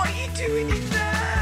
Why are you doing it there?